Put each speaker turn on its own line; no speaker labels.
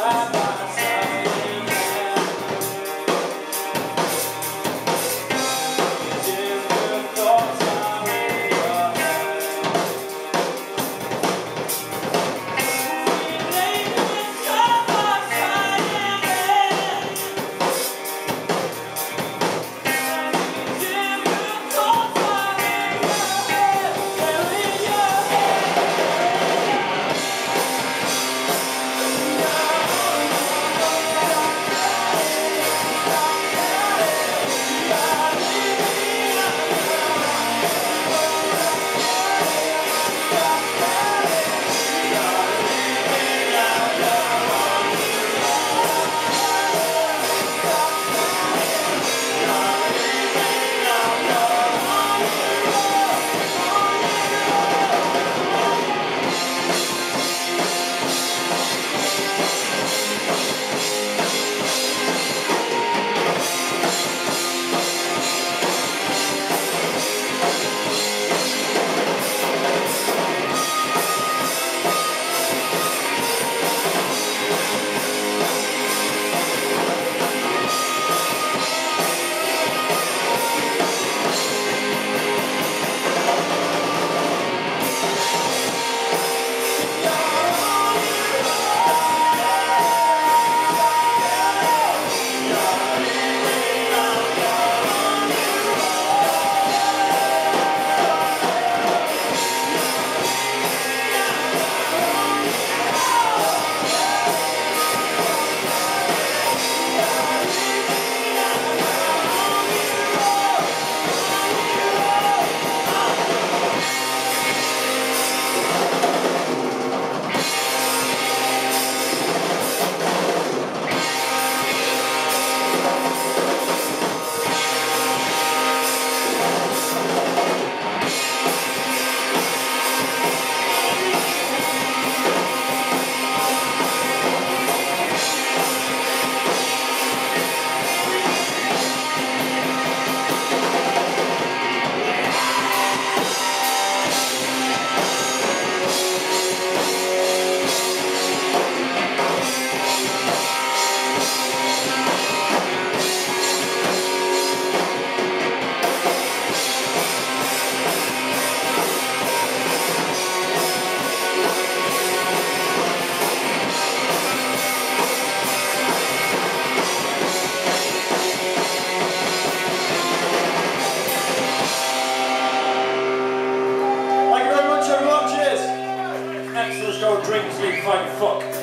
side. fucking fucked.